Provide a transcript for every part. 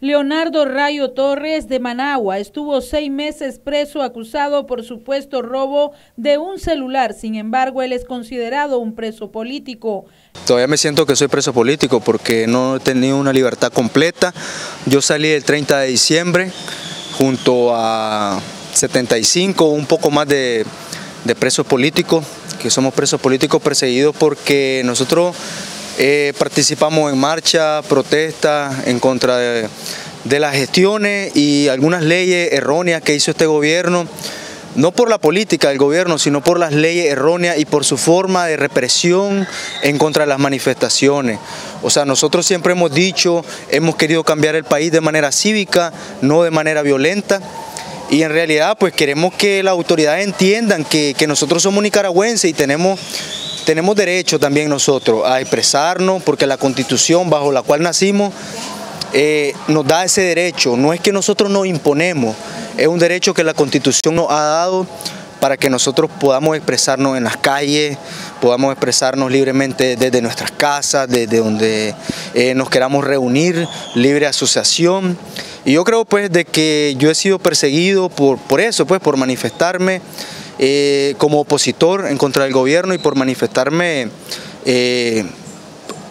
Leonardo Rayo Torres de Managua estuvo seis meses preso acusado por supuesto robo de un celular. Sin embargo, él es considerado un preso político. Todavía me siento que soy preso político porque no he tenido una libertad completa. Yo salí el 30 de diciembre junto a 75, un poco más de, presos políticos, que somos presos políticos perseguidos porque nosotros eh, participamos en marcha, protesta en contra de, las gestiones y algunas leyes erróneas que hizo este gobierno, no por la política del gobierno, sino por las leyes erróneas y por su forma de represión en contra de las manifestaciones. O sea, nosotros siempre hemos dicho, hemos querido cambiar el país de manera cívica, no de manera violenta. Y en realidad pues queremos que las autoridades entiendan que, que nosotros somos nicaragüenses y tenemos tenemos derecho también nosotros a expresarnos porque la constitución bajo la cual nacimos eh, nos da ese derecho. No es que nosotros nos imponemos, es un derecho que la constitución nos ha dado para que nosotros podamos expresarnos en las calles, podamos expresarnos libremente desde nuestras casas, desde donde eh, nos queramos reunir, libre asociación. Y yo creo pues de que yo he sido perseguido por, por eso, pues por manifestarme eh, como opositor en contra del gobierno y por manifestarme eh,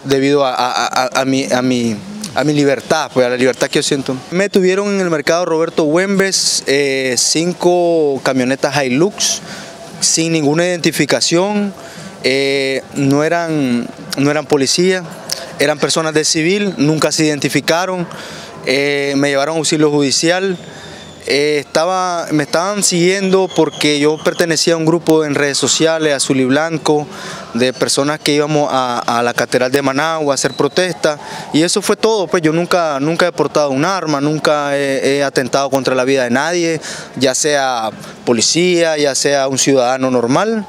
debido a, mi, a, mi, a mi libertad, pues a la libertad que yo siento. Me tuvieron en el mercado Roberto Güembes eh, cinco camionetas Hilux sin ninguna identificación, no, eran, no eran policías, eran personas de civil, nunca se identificaron, me llevaron a auxilio judicial. Eh, estaba, me estaban siguiendo porque yo pertenecía a un grupo en redes sociales, Azul y Blanco, de personas que íbamos a, la Catedral de Managua a hacer protesta y eso fue todo, pues yo nunca, nunca he portado un arma, nunca he, atentado contra la vida de nadie, ya sea policía, ya sea un ciudadano normal.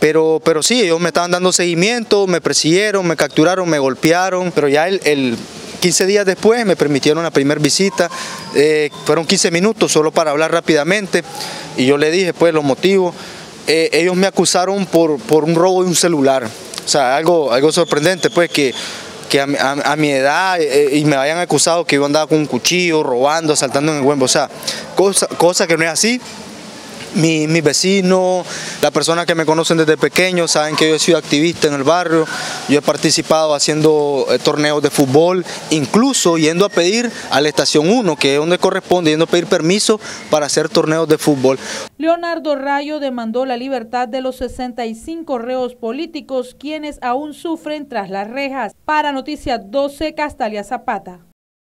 Pero, pero sí, ellos me estaban dando seguimiento, me persiguieron, me capturaron, me golpearon, pero ya el 15 días después me permitieron la primera visita, eh, fueron 15 minutos solo para hablar rápidamente y yo le dije pues los motivos. Eh, ellos me acusaron por, por un robo de un celular, o sea, algo, algo sorprendente pues que, que a, mi edad eh, y me hayan acusado que yo andaba con un cuchillo, robando, asaltando en el huevo, o sea, cosa, cosa que no es así mis mi vecinos, las personas que me conocen desde pequeño, saben que yo he sido activista en el barrio, yo he participado haciendo eh, torneos de fútbol, incluso yendo a pedir a la estación 1, que es donde corresponde, yendo a pedir permiso para hacer torneos de fútbol. Leonardo Rayo demandó la libertad de los 65 reos políticos, quienes aún sufren tras las rejas. Para Noticias 12, Castalia Zapata.